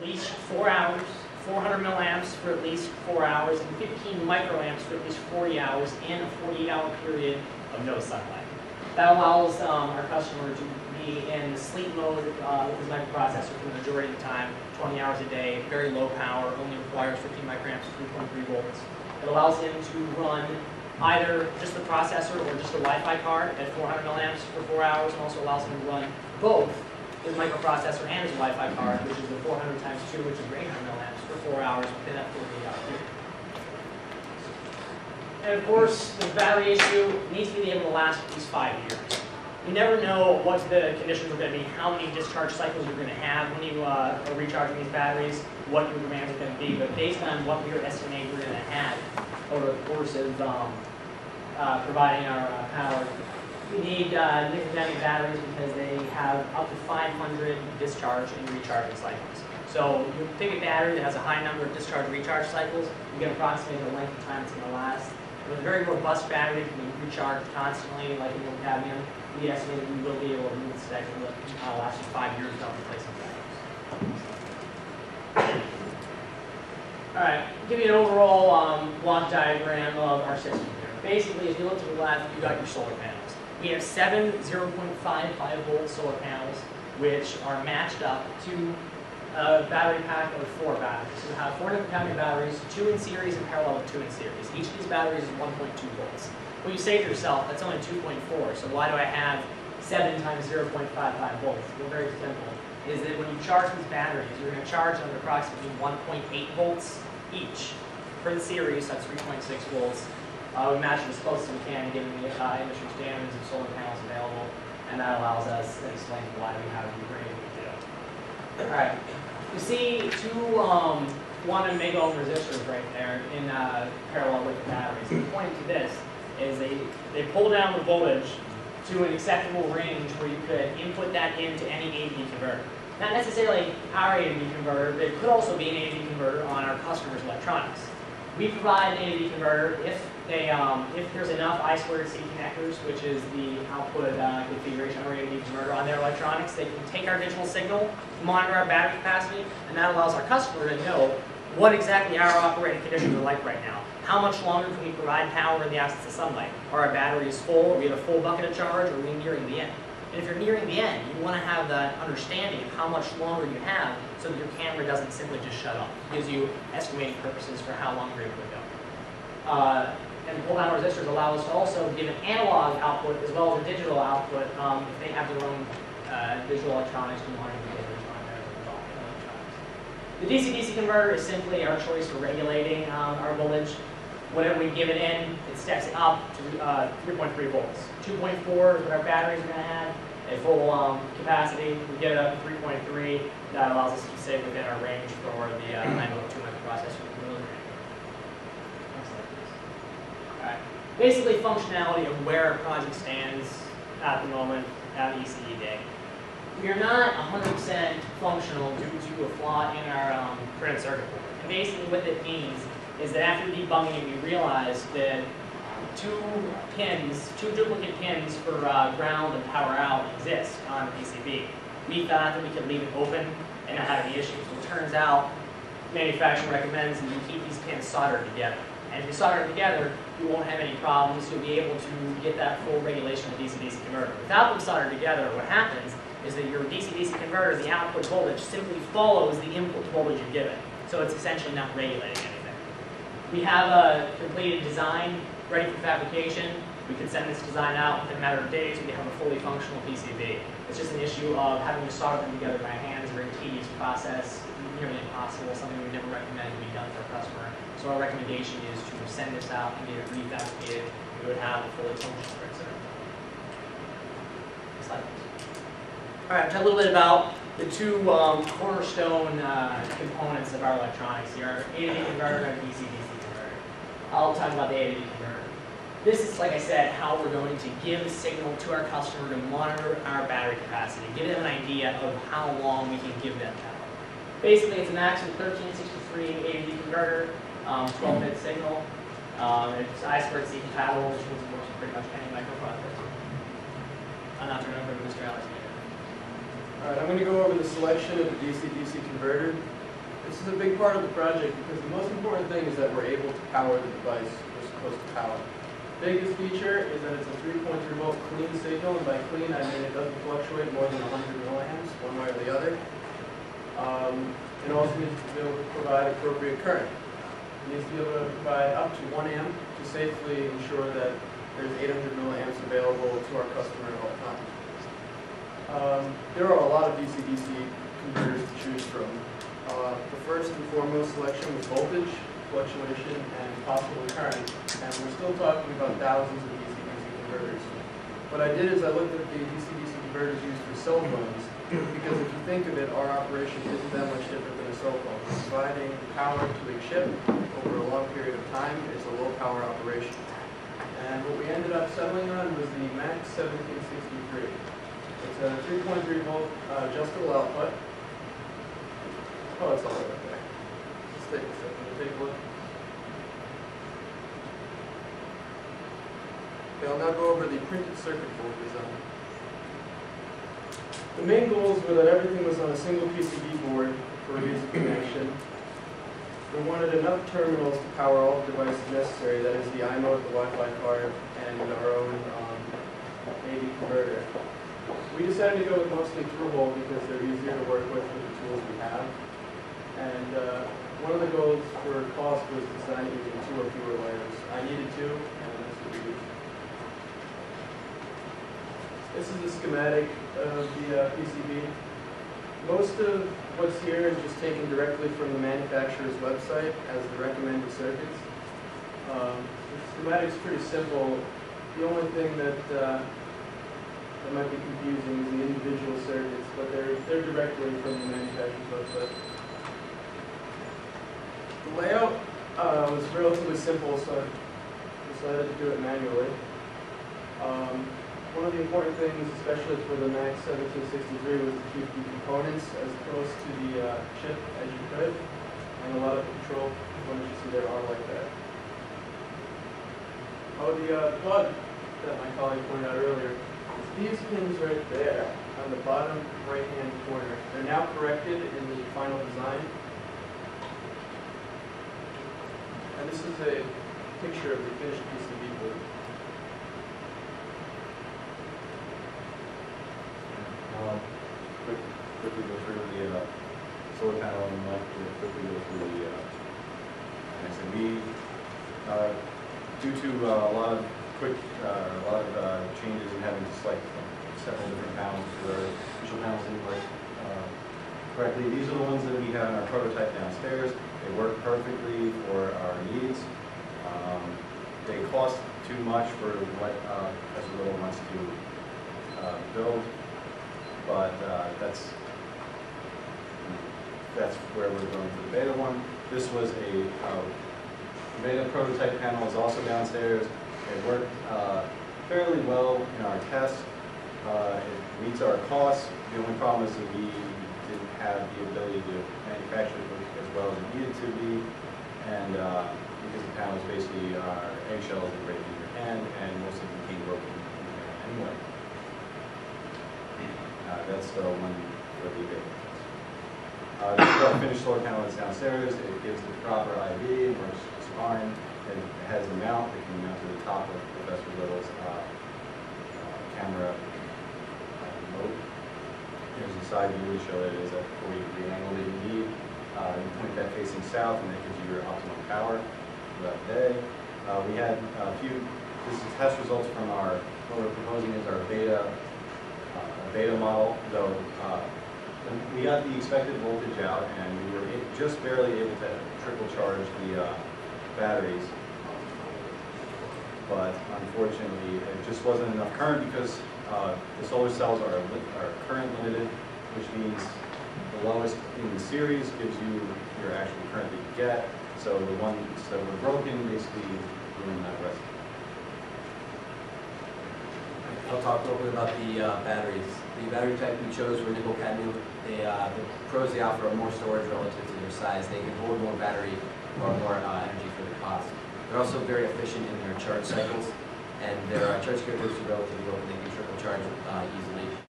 at least four hours, 400 milliamps for at least four hours, and 15 microamps for at least 40 hours in a 48-hour period of no sunlight. That allows um, our customer to be in sleep mode uh, with his microprocessor for the majority of the time, 20 hours a day, very low power, only requires 15 microamps, 3.3 volts. It allows him to run either just the processor or just the Wi-Fi card at 400 milliamps for four hours, and also allows him to run both his microprocessor and his Wi-Fi card, which is the 400 times 2, which is 800 milliamps for four hours within that 48 hour period. And of course, the battery issue needs to be able to last at least five years. You never know what the conditions are going to be, how many discharge cycles you're going to have when you uh, are recharging these batteries, what your demands are going to be, but based on what we're estimating we're going to have over the course of um, uh, providing our uh, power, we need uh, nickel-cadmium batteries because they have up to 500 discharge and recharging cycles. So you pick a battery that has a high number of discharge recharge cycles, you can approximate the length of time it's going to last. With a very robust battery that can be recharged constantly, like nickel cadmium, we estimate we will be able to move this back to uh, last you five years without replacing batteries. All right, give you an overall um, block diagram of our system here. Basically, if you look to the left, you got your solar panels. We have seven 0.55 volt solar panels, which are matched up to a battery pack of four batteries. So we have four nickel cadmium batteries, two in series and parallel with two in series. Each of these batteries is 1.2 volts. Well, you say to yourself, that's only 2.4, so why do I have 7 times 0.55 volts? Well, very simple. Is that when you charge these batteries, you're going to charge them at approximately 1.8 volts each. For the series, that's 3.6 volts. Uh, we match it as close as we can given the uh, industry standards of solar panels available, and that allows us to explain why we have the rating we do. All right. You see two um, 1 mega ohm resistors right there in uh, parallel with the batteries. The point to this is they, they pull down the voltage to an acceptable range where you could input that into any AD converter. Not necessarily our AD converter, but it could also be an AD converter on our customer's electronics. We provide an AD converter if they um, if there's enough I squared C connectors, which is the output uh, configuration our AD converter on their electronics, they can take our digital signal, monitor our battery capacity, and that allows our customer to know what exactly our operating conditions are like right now. How much longer can we provide power in the absence of sunlight? Are our batteries full? Are we at a full bucket of charge? Or are we nearing the end? And if you're nearing the end, you want to have that understanding of how much longer you have so that your camera doesn't simply just shut off. It gives you estimating purposes for how long you're able to go. Uh, and pull-down resistors allow us to also give an analog output as well as a digital output um, if they have their own uh, digital electronics. The DC-DC converter is simply our choice for regulating um, our voltage. Whenever we give it in, it steps it up to uh, 3.3 volts. 2.4 is what our batteries are going to have at full um, capacity. We get it up to 3.3. That allows us to stay within our range for the uh, 902 microprocessor. Alright. Basically functionality of where our project stands at the moment at ECE Day. We are not 100% functional due to a flaw in our um, circuit board. And basically what that means is that after debugging we realized that two pins, two duplicate pins for uh, ground and power out exist on the PCB. We thought that we could leave it open and not have any issues. Well, it turns out manufacturer recommends that you keep these pins soldered together. And if you solder them together, you won't have any problems. You'll be able to get that full regulation of the DC-DC converter. Without them soldered together, what happens is that your DC-DC converter, the output voltage, simply follows the input voltage you give it. So it's essentially not regulating anything. We have a completed design ready for fabrication. We can send this design out within a matter of days. We have a fully functional PCB. It's just an issue of having to solder them together by hand is a very tedious process, nearly impossible, something we never recommend to be done for a customer. So our recommendation is to send this out and get it refabricated. We would have a fully functional. Next slide. All right, talk a little bit about the two um, cornerstone uh, components of our electronics here, our AD converter and converter. I'll talk about the AD converter. This is, like I said, how we're going to give a signal to our customer to monitor our battery capacity, give them an idea of how long we can give them power. Basically, it's a Maxim 1363 AD converter, 12-bit um, signal. Um, it's I2C compatible, which works pretty much any microprocessor. I'll now turn over to Mr. Alex. All right, I'm going to go over the selection of the DC-DC converter. This is a big part of the project because the most important thing is that we're able to power the device we're supposed to power. Biggest feature is that it's a 3.3 volt clean signal, and by clean I mean it doesn't fluctuate more than 100 milliamps, one way or the other. Um, it also needs to be able to provide appropriate current. It needs to be able to provide up to 1 amp to safely ensure that there's 800 milliamps available to our customer at all times. Um, there are a lot of DC-DC converters to choose from. Uh, the first and foremost selection was voltage, fluctuation, and possible current. And we're still talking about thousands of DC-DC converters. What I did is I looked at the DC-DC converters used for cell phones, because if you think of it, our operation isn't that much different than a cell phone. Providing power to a chip over a long period of time. is a low-power operation. And what we ended up settling on was the MAX 1763. It's a 3.3 volt uh, adjustable output. Oh, it's all right there. Let's take a second to take a look. Okay, I'll now go over the printed circuit board design. The main goals were that everything was on a single PCB board for easy connection. We wanted enough terminals to power all the devices necessary, that is the iMote, the Wi-Fi card, and our own um, AD converter. We decided to go with mostly through-hole because they're easier to work with with the tools we have. And uh, one of the goals for cost was design using two or fewer layers. I needed two, and what we used. This is the schematic of the uh, PCB. Most of what's here is just taken directly from the manufacturer's website as the recommended circuits. Um, the schematic's pretty simple. The only thing that uh, that might be confusing is the individual circuits, but they're they're directly from the manufacturer's website. Layout uh, was relatively simple, so I decided to do it manually. Um, one of the important things, especially for the MAX 1763, was to keep the components as close to the uh, chip as you could, and a lot of the control components you see there are like that. Oh, the uh, plug that my colleague pointed out earlier, these pins right there on the bottom right-hand corner. They're now corrected in the final design. And this is a picture of the finished board. Um, quick, quickly go through the, uh, solar panel and Mike will quickly go through the, uh, uh, due to uh, a lot of quick, uh, a lot of, uh, changes and having to select several different panels, because our initial panels didn't work, uh, correctly, these are the ones that we have in our prototype downstairs, they work perfectly for our needs. Um, they cost too much for what, uh, Professor Little wants to, uh, build, but uh, that's, that's where we're going for the beta one. This was a uh, beta prototype panel is also downstairs. It worked uh, fairly well in our test. Uh, It meets our costs. The only problem is that we didn't have the ability to manufacture as well as it needed to be. And uh, because the panels basically are eggshells that break in your hand and most of them became broken in your hand anyway. Uh, that's the one for the big. Uh, this is our finished solar panel that's downstairs. It gives the proper IV, it works just fine. It has a mount that can mount to the top of Professor Little's uh, uh, camera uh, remote. Here's the side view to show that it is at 40 degree angle that you need. Uh, you point that facing south and that gives you your optimum power throughout the day. Uh, we had a few, this is test results from our, what we're proposing is our beta uh, beta model, though uh, we got the expected voltage out and we were just barely able to triple charge the uh, batteries. But unfortunately, it just wasn't enough current because uh, the solar cells are are current limited, which means the lowest in the series gives you your actual current that you get. So the ones that were broken basically ruined that recipe. I'll talk a little bit about the uh, batteries. The battery type we chose were nickel cadmium. They, uh, the pros they offer are more storage relative to their size. They can hold more battery or more uh, energy for the cost. They're also very efficient in their charge cycles, and there are charge characteristics are relatively. They can trickle charge uh.